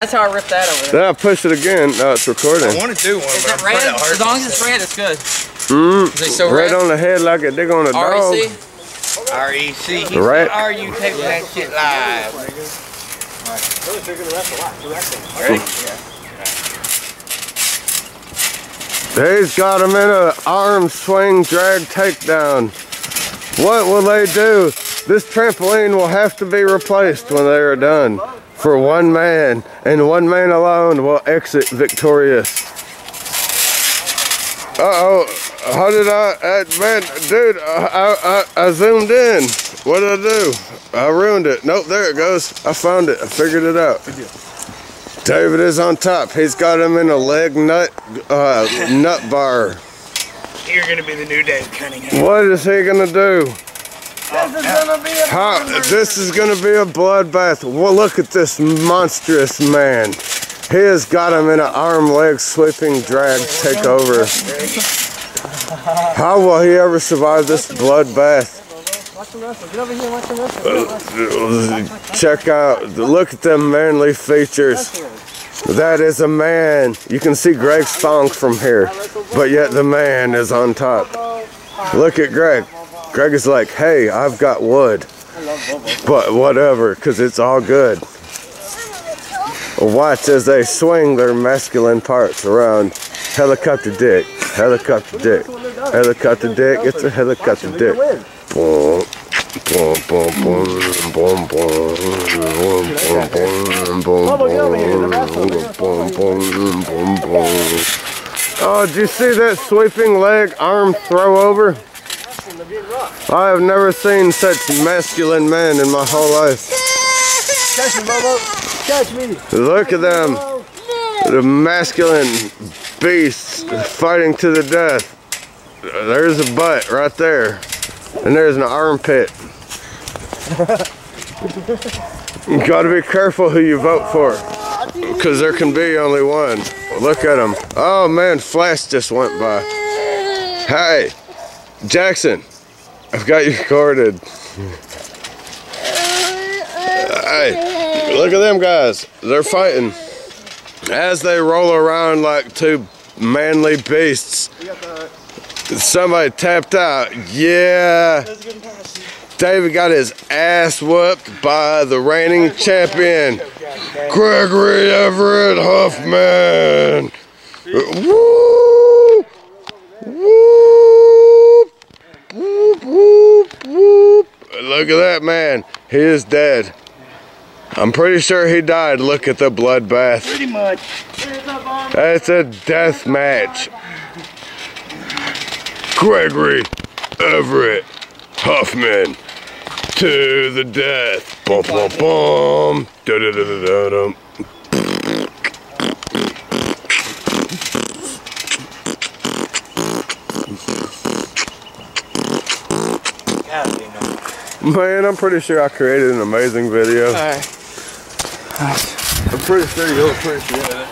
That's how I ripped that over there. Then I push it again. No, it's recording. I want to do one, Is but it red? As long as it's red, it's good. Mm, Is it so right red? on the head like a dick on a dog. REC? R-E-C. Right. Are you taping that shit live? They's got him in a arm swing drag takedown. What will they do? This trampoline will have to be replaced when they are done. For one man, and one man alone will exit victorious. Uh-oh, how did I, uh, man, dude, I, I, I zoomed in. What did I do? I ruined it. Nope, there it goes. I found it, I figured it out. David is on top. He's got him in a leg nut, uh, nut bar. You're gonna be the new Dave Cunningham. What is he gonna do? How, this is gonna be a bloodbath. Well, look at this monstrous man. He has got him in an arm leg sweeping drag takeover. How will he ever survive this bloodbath? Check out, look at them manly features. That is a man. You can see Greg's thong from here, but yet the man is on top. Look at Greg. Greg is like, hey, I've got wood. But whatever, because it's all good. Watch as they swing their masculine parts around. Helicopter dick, helicopter dick, helicopter dick, it's a helicopter dick. Oh, did you see that sweeping leg arm throw over? I have never seen such masculine men in my whole life. Catch me, Bobo. Catch me. Look at them. The masculine beasts fighting to the death. There's a butt right there. And there's an armpit. You gotta be careful who you vote for. Because there can be only one. Look at him. Oh man, Flash just went by. Hey, Jackson, I've got you recorded. Hey, look at them guys. They're fighting. As they roll around like two manly beasts. Somebody tapped out. Yeah. David got his ass whooped by the reigning champion, Gregory Everett Huffman. Woo! Woo! Look at that man. He is dead. I'm pretty sure he died. Look at the bloodbath. Pretty much. That's a death match. Gregory Everett Huffman to the death. Bum bum bum. Da da da da da dum. God, you know. Man, I'm pretty sure I created an amazing video. I'm pretty sure you'll appreciate it.